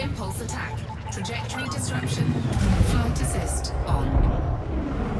impulse attack. Trajectory disruption. Flight assist on.